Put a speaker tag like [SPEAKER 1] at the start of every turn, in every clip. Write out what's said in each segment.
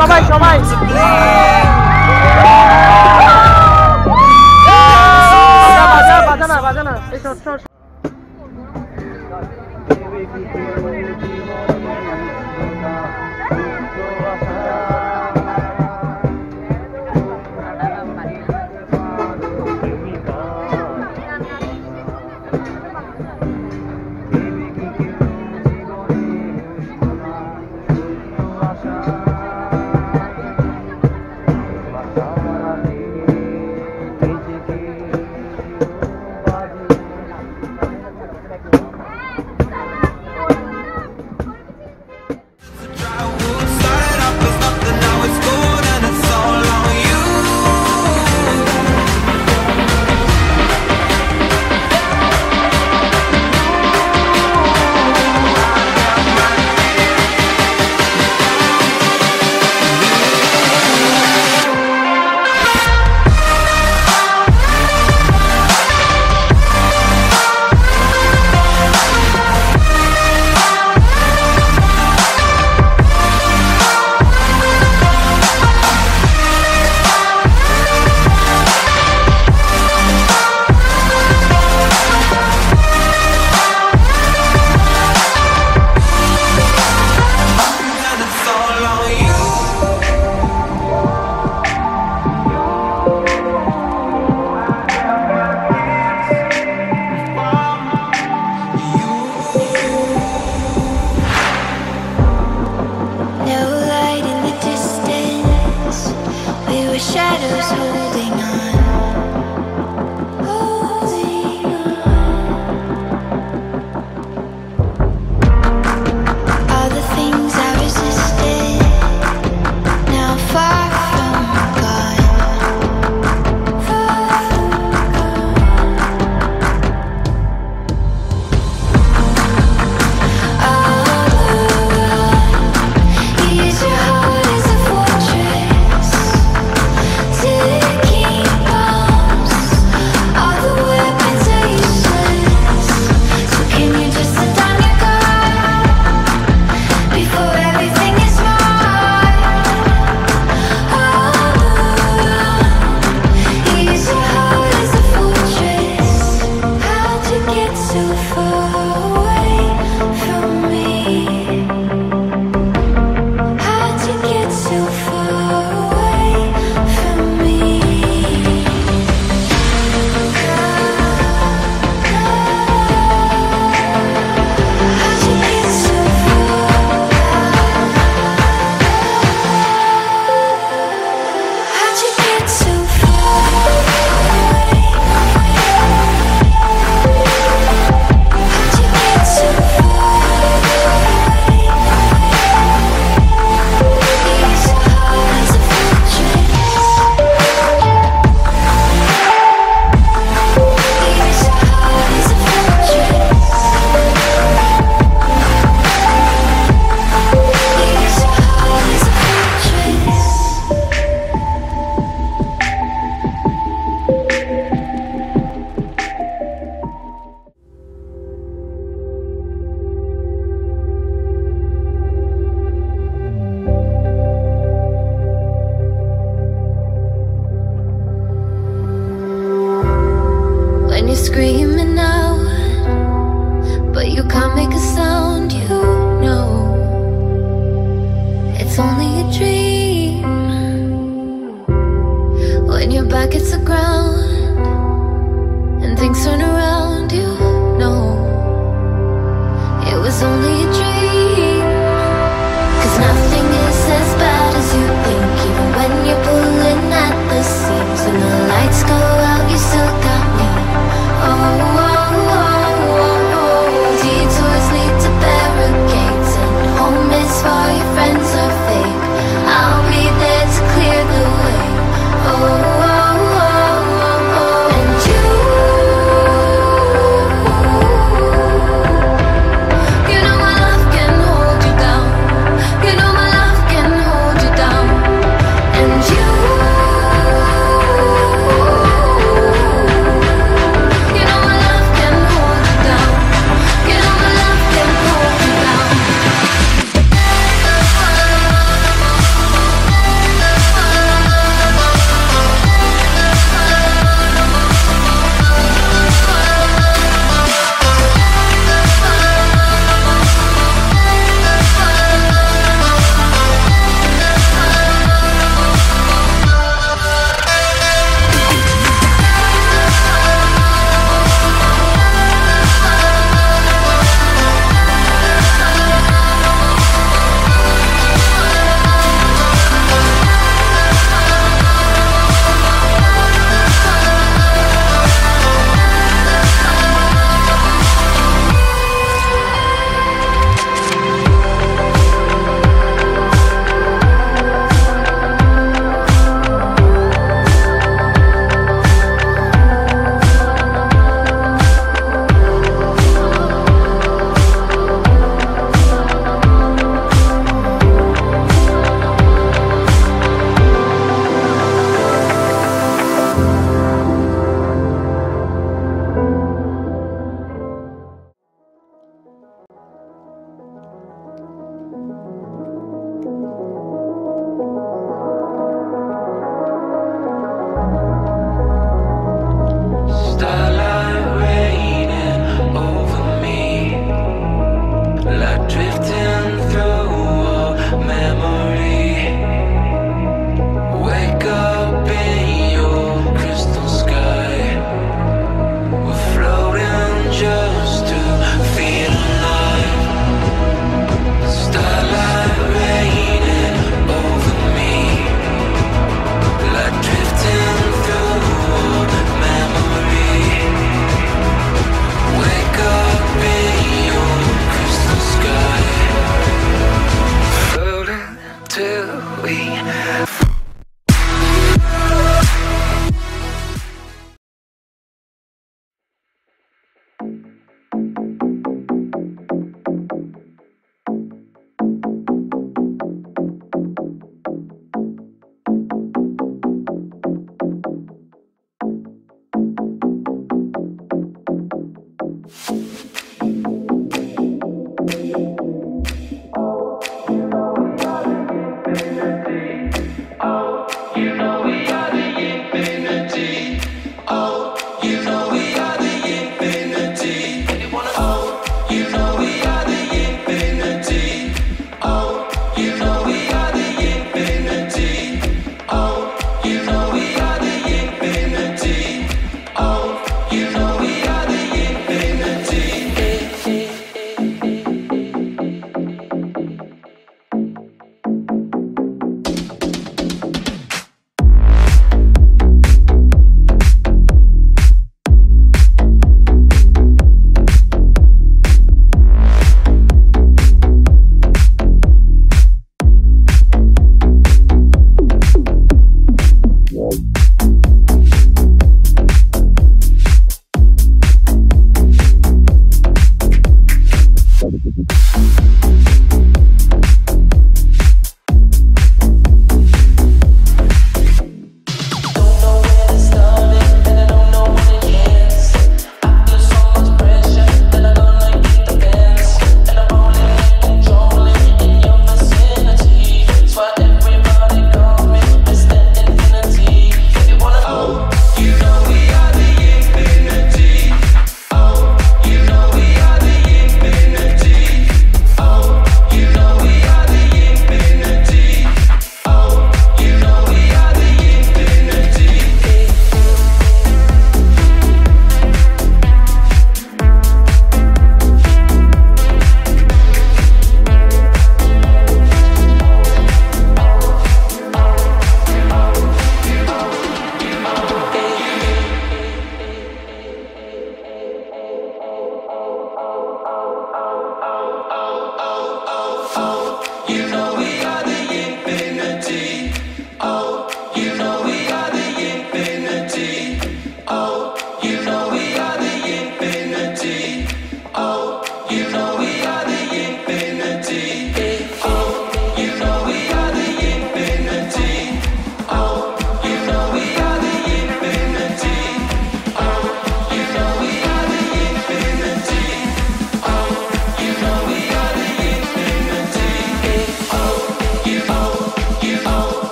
[SPEAKER 1] সবাই সবাই। বাজা বাজা এই
[SPEAKER 2] বাজা it's
[SPEAKER 3] a ground.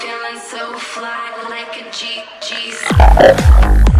[SPEAKER 2] Feeling so fly, like a G G6.